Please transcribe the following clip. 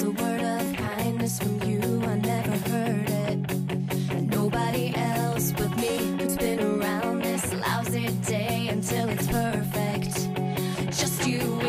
A word of kindness from you, I never heard it. Nobody else but me could spin around this lousy day until it's perfect. Just you